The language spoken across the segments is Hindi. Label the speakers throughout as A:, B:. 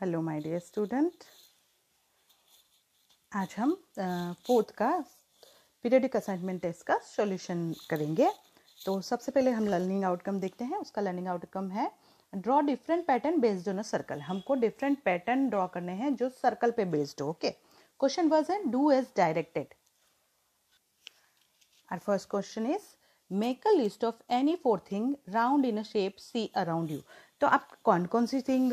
A: हेलो माय डियर स्टूडेंट आज हम फोर्थ का पीरियडिक असाइनमेंट टेस्ट का सॉल्यूशन करेंगे। तो सबसे पहले हम लर्निंग आउटकम देखते हैं। उसका लर्निंग आउटकम है draw different pattern based on a circle हमको डिफरेंट पैटर्न ड्रॉ करने हैं जो सर्कल पे बेस्ड हो ओके क्वेश्चन वर्ज है do as directed our first question is make a list of any four thing round in a shape see around you तो आप कौन कौन सी थिंग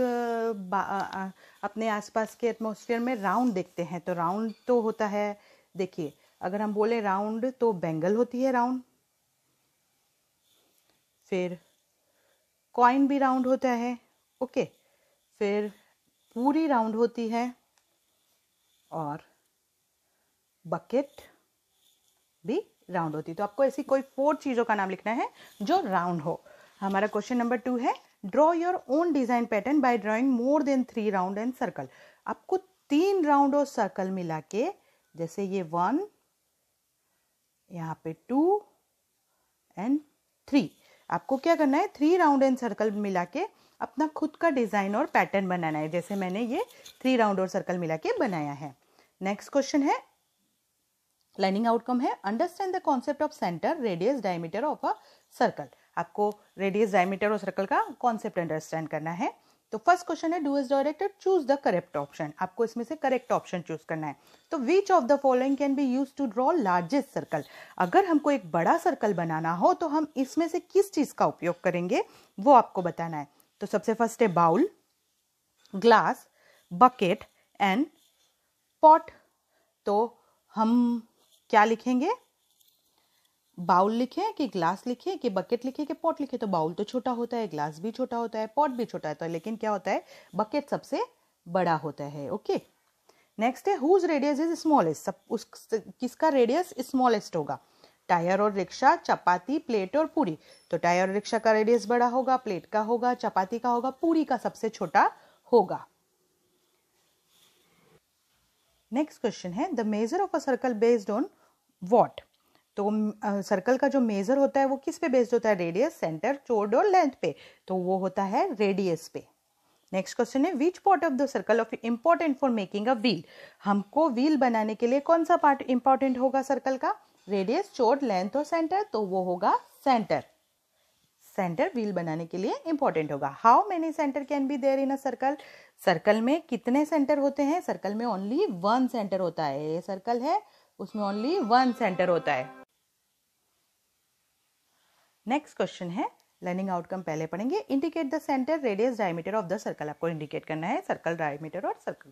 A: अपने आसपास के एटमोसफियर में राउंड देखते हैं? तो राउंड तो होता है, देखिए, अगर हम बोले राउंड तो बेंगल होती है राउंड फिर कॉइन भी राउंड होता है ओके फिर पूरी राउंड होती है, और बकेट भी राउंड होती है। तो आपको ऐसी कोई फोर चीज़ों का नाम लिखना है जो राउंड हो। हमारा क्वेश्चन नंबर टू है draw your own design pattern by drawing more than three round and circle आपको तीन राउंड और सर्कल मिला के, जैसे ये वन यहाँ पे टू एंड थ्री आपको क्या करना है? थ्री राउंड एंड सर्कल मिला के अपना खुद का डिज़ाइन और पैटर्न बनाना है, जैसे मैंने ये थ्री राउंड और सर्कल मिला के बनाया है। नेक्स्ट क्वेश्चन है लाइनिंग आउटकम है understand the concept of centre radius diameter of a circle आपको रेडियस डायमीटर और सर्कल का कॉन्सेप्ट अंडरस्टैंड करना है। तो फ़र्स्ट क्वेश्चन है do is directed choose the correct option आपको इसमें से करेक्ट ऑप्शन चूज़ करना है। तो which of the following can be use to draw largest circle अगर हमको एक बड़ा सर्कल बनाना हो तो हम इसमें से किस चीज़ का उपयोग करेंगे, वो आपको बताना है। तो सबसे फ़र्स्ट है bowl glass bucket and pot तो हम क्या लिखेंगे? बाउल लिखे कि ग्लास लिखे कि बकेट लिखे कि पॉट लिखे तो बाउल तो छोटा होता है, ग्लास भी छोटा होता है पॉट भी छोटा होता है, लेकिन क्या होता है? बकेट सबसे बड़ा होता है ओके नेक्स्ट है हुज रेडियस इज़ स्मॉलेस्ट सब उस किसका रेडियस स्मॉलेस्ट होगा? टायर और रिक्शा, चपाती प्लेट और पूरी। तो टायर और रिक्शा का रेडियस बड़ा होगा प्लेट का होगा, चपाती का होगा, पूरी का सबसे छोटा होगा। नेक्स्ट क्वेश्चन है the measure of a circle based on what तो सर्कल का जो मेजर होता है वो किस पे बेस्ड होता है? रेडियस सेंटर चोड और लेंथ पे। तो वो होता है रेडियस पे। नेक्स्ट क्वेश्चन है which part of the circle of important for making a wheel हमको व्हील बनाने के लिए कौन सा पार्ट इंपॉर्टेंट होगा सर्कल का? रेडियस चोट लेंथ और सेंटर तो वो होगा सेंटर सेंटर व्हील बनाने के लिए इंपॉर्टेंट होगा। How many centre can be there in a circle circle में कितने सेंटर होते हैं? सर्कल में ओनली वन सेंटर होता है। ये सर्कल है, उसमें ओनली वन सेंटर होता है। नेक्स्ट क्वेश्चन है लर्निंग आउटकम पहले पढ़ेंगे। Indicate the centre radius diameter of the circle आपको इंडिकेट करना है सर्कल डायमीटर और सर्कल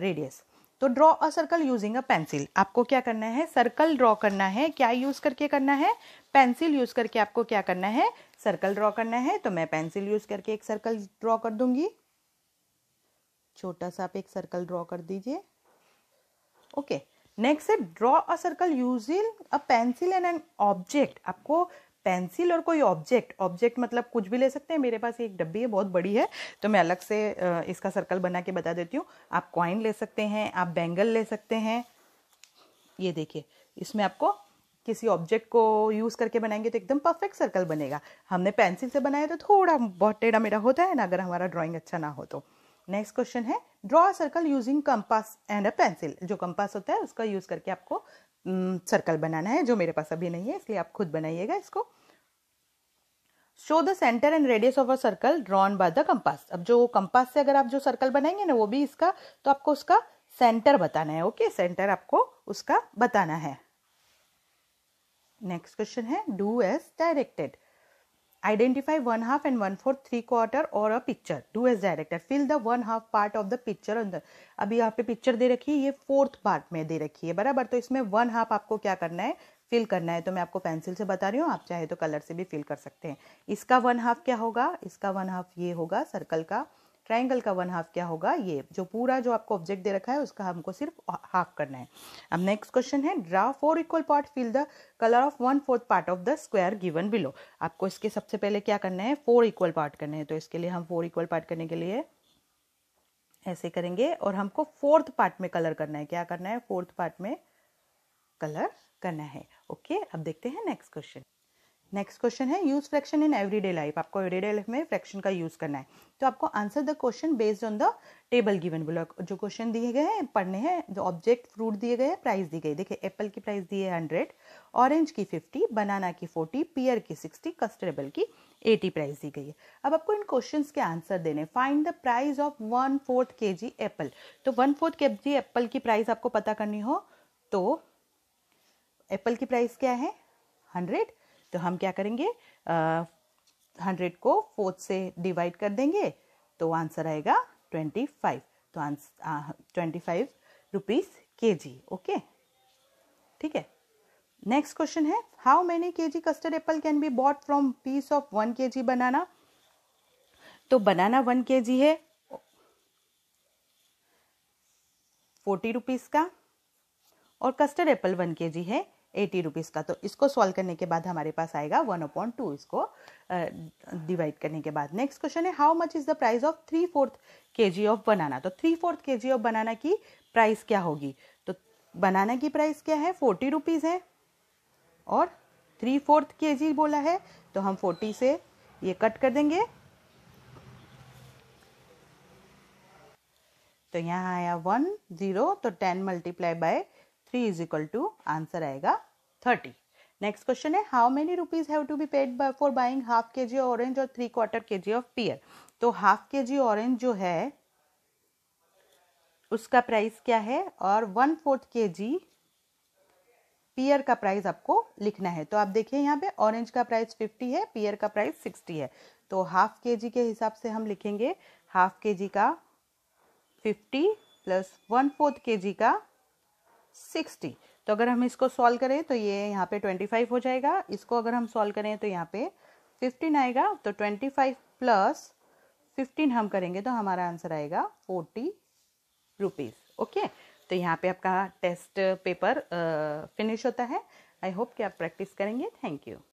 A: रेडियस तो draw a circle using a pencil आपको क्या करना है? सर्कल ड्रॉ करना है। क्या यूज़ करके करना है? पेंसिल यूज़ करके आपको क्या करना है? सर्कल ड्रॉ करना है। तो मैं पेंसिल यूज़ करके एक सर्कल ड्रॉ कर दूँगी। छोटा सा आप एक सर्कल ड्रॉ कर दीजिए। ओके नेक्स्ट है draw a circle using a pencil and an object आपको पेंसिल और कोई ऑब्जेक्ट ऑब्जेक्ट मतलब कुछ भी ले सकते हैं। मेरे पास एक डब्बी है, बहुत बड़ी है तो मैं अलग से इसका सर्कल बना के बता देती हूँ। आप कॉइन ले सकते हैं, आप बैंगल ले सकते हैं। ये देखिए, इसमें आपको किसी ऑब्जेक्ट को यूज़ करके बनाएँगे तो एकदम परफेक्ट सर्कल बनेगा। हमने पेंसिल से बनाया तो थोड़ा बहुत टेढ़ा मेढ़ा होता है ना, अगर हमारा ड्राइंग अच्छा ना हो तो। नेक्स्ट क्वेश्चन है draw circle using compass and a pencil जो कंपास होता है, उसका यूज़ करके आपको सर्कल बनाना है, जो मेरे पास अभी नहीं है, इसलिए आप खुद बनाइएगा इसको। Show the centre and radius of a circle drawn by the compass अब जो कंपास से अगर आप जो सर्कल बनाएँगे ना, वो भी इसका तो आपको उसका सेंटर बताना है ओके सेंटर आपको उसका बताना है। नेक्स्ट क्वेश्चन है do as directed identify one half and one fourth three quarter or a picture. Do as director. fill the one half part of the picture on the अभी यहाँ पे पिक्चर दे रखी है, ये फोर्थ पार्ट में दे रखी है, बराबर? तो इसमें वन हाफ़ आपको क्या करना है? फिल करना है। तो मैं आपको पेंसिल से बता रही हूँ, आप चाहे तो कलर से भी फिल कर सकते हैं। इसका वन हाफ़ क्या होगा? इसका वन हाफ़ ये होगा सर्कल का। ट्राइंगल का वन हाफ़ क्या होगा? ये, जो पूरा जो आपको ऑब्जेक्ट दे रखा है, उसका हमको सिर्फ़ हाफ़ करना है। अब नेक्स्ट क्वेश्चन है draw four equal part fill the colour of one fourth part of the square given below आपको इसके सबसे पहले क्या करना है? फोर इक्वल पार्ट करने हैं। तो इसके लिए हम फोर इक्वल पार्ट करने के लिए ऐसे करेंगे और हमको फोर्थ पार्ट में कलर करना है। क्या करना है? फोर्थ पार्ट में कलर करना है। ओके अब देखते हैं नेक्स्ट क्वेश्चन नेक्स्ट क्वेश्चन है use fraction in everyday life आपको एवरीडे लाइफ में फ्रैक्शन का यूज़ करना है। तो आपको answer the question based on the table given below जो क्वेश्चन दिए गए हैं, पढ़ने हैं, जो ऑब्जेक्ट फ्रूट दिए गए हैं प्राइस दी गई। देखिए एप्पल की प्राइस दी है हंड्रेड ऑरेंज की फिफ्टी बनाना की फोर्टी पियर की सिक्सटी कस्टर्डेबल की एटी प्राइस दी गई है। अब आपको इन क्वेश्चंस के आंसर देने find the price of one fourth K G apple तो one fourth K G apple की प्राइस आपको पता करनी हो तो एप्पल की प्राइस क्या है? हंड्रेड तो हम क्या करेंगे? हंड्रेड को फोर्थ से डिवाइड कर देंगे तो आंसर आएगा ट्वेंटी फाइव तो answer twenty five rupees K G okay ठीक है? नेक्स्ट क्वेश्चन है how many K G custard apple can be bought from piece of one K G banana तो बनाना वन के जी है फोर्टी रुपीज़ का, और कस्टर्ड एप्पल वन के जी है एटी रुपीज़ का। तो इसको सॉल्व करने के बाद हमारे पास आएगा वन अपॉइंट टू इसको डिवाइड करने के बाद। नेक्स्ट क्वेश्चन है how much is the price of three fourth K G of बनाना तो three fourth K G of बनाना की प्राइस क्या होगी? तो बनाना की प्राइस क्या है? फोर्टी रुपीज़ है। और थ्री फोर्थ के जी बोला है तो हम फोर्टी से ये कट कर देंगे। तो यहाँ आया वन ज़ीरो तो ten multiply by three is equal to answer आएगा थर्टी नेक्स्ट क्वेश्चन है how many rupees have to be paid for buying half K G orange और three quarter K G of पियर तो हाफ़ के जी ऑरेंज जो है, उसका प्राइस क्या है? और वन फोर्थ के जी पियर का प्राइस आपको लिखना है। तो आप देखिए यहाँ पे ऑरेंज का प्राइस फिफ्टी है पियर का प्राइस सिक्सटी है। तो हाफ़ के जी के हिसाब से हम लिखेंगे हाफ़ के जी का fifty plus one fourth K जी का सिक्सटी। तो अगर हम इसको सॉल्व करें तो ये यहाँ पे ट्वेंटी फाइव हो जाएगा। इसको अगर हम सॉल्व करें तो यहाँ पे फिफ्टीन आएगा। तो ट्वेंटी फाइव प्लस फिफ्टीन हम करेंगे तो हमारा आंसर आएगा फोर्टी रुपीज़ ओके तो यहाँ पे आपका टेस्ट पेपर फिनिश होता है। आई होप कि आप प्रैक्टिस करेंगे। Thank you